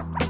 you